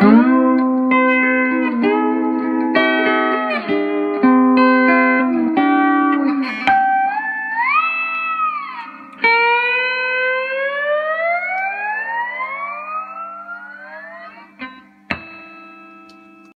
Mm-hmm.